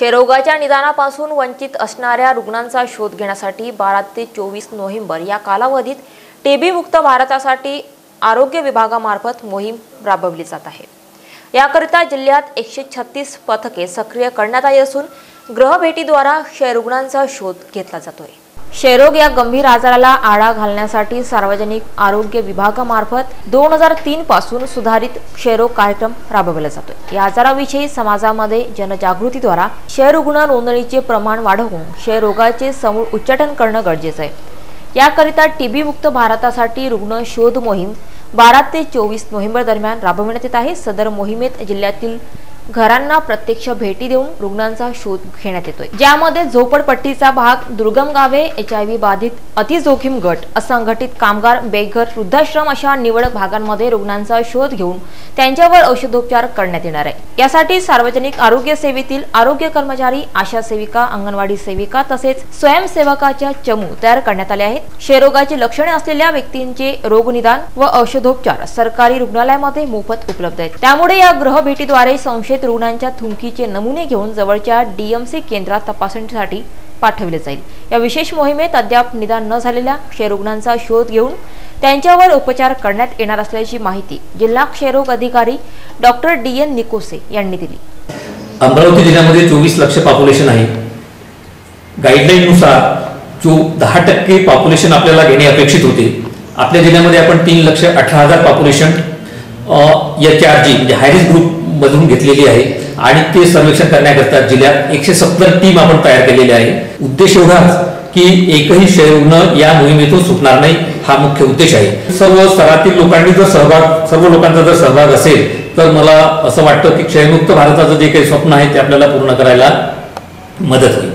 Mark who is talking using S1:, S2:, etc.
S1: क्षयरोगाच्या निदानापासून वंचित असणाऱ्या रुग्णांचा शोध घेण्यासाठी बारा ते चोवीस नोव्हेंबर या कालावधीत टीबी मुक्त भारतासाठी आरोग्य विभागामार्फत मोहीम राबवली जात आहे. याकरिता जिल्ह्यात एकशे छत्तीस पथके सक्रिय करण्यात आली असून ग्रहभेटीद्वारा क्षयरुग्णांचा शोध घेतला जातोय. क्षयरोग या गंभीर आजाराला आळा घालण्यासाठी सार्वजनिक आरोग्य विभागामार्फत दोन हजार तीन पासून सुधारित क्षयरोग कार्यक्रम राबवला जातो या आजाराविषयी समाजामध्ये जनजागृतीद्वारा क्षयरुग्ण नोंदणीचे प्रमाण वाढवून क्षयरोगाचे समूळ उच्चाटन करणं गरजेचं आहे. याकरिता टीबी मुक्त भारतासाठी रुग्ण शोध मोहीम बारा ते चोवीस नोव्हेंबर दरम्यान राबविण्यात येत आहे. सदर मोहिमेत जिल्ह्यातील घरांना प्रत्यक्ष भेटी देऊन रुग्णांचा शोध घेण्यात येतोय. ज्यामध्ये झोपडपट्टीचा भाग दुर्गम गावे एच आय व्ही बाधित अतिजोखीम गट असंघटित कामगार बेघर वृद्धाश्रम अशा निवडक भागांमध्ये रुग्णांचा शोध घेऊन त्यांच्यावर औषधोपचार करण्यात येणार आहे. यासाठी सार्वजनिक आरोग्य सेवेतील आरोग्य कर्मचारी आशा सेविका अंगणवाडी सेविका तसेच स्वयंसेवकाच्या चमू तयार करण्यात आले आहेत. क्षयरोगाची लक्षणे असलेल्या व्यक्तींचे रोगनिदान व औषधोपचार सरकारी रुग्णालयामध्ये मोफत उपलब्ध आहेत. त्यामुळे या ग्रह भेटीद्वारे संशयित संशयित रुग्णांच्या थुंकीचे नमुने घेऊन जवळच्या डीएमसी केंद्रात तपासणीसाठी पाठवले जाईल. या विशेष मोहिमेत अद्याप निदान न झालेल्या क्षयरुग्णांचा शोध घेऊन त्यांच्यावर उपचार करण्यात येणार असल्याची माहिती जिल्हा क्षयरोग अधिकारी डॉक्टर डी एन निकोसे यांनी दिली.
S2: अमरावती जिल्ह्यामध्ये चोवीस लक्ष पॉप्युलेशन आहे. गाईडलाईननुसार जो दहा टक्के पॉप्युलेशन आपल्याला घेणे अपेक्षित होते. आपल्या जिल्ह्यामध्ये आपण तीन लक्ष अठरा हजार पॉप्युलेशन एच आर जी म्हणजे हायरिस्क ग्रुप मधून घेतलेली आहे. आणि ते सर्वेक्षण करण्याकरता जिल्ह्यात एकशे सत्तर टीम आपण तयार केलेली आहे. उद्देश एवढाच की एकही क्षयरुग्ण या मोहिमेतून सुटणार नाही हा मुख्य उद्देश आहे. सर्व स्तरातील लोकांनी जर सहभाग सर्व लोकांचा जर सहभाग असेल तर मला असं वाटतं की क्षयमुक्त भारताचं जे काही स्वप्न आहे ते आपल्याला पूर्ण करायला मदत होईल.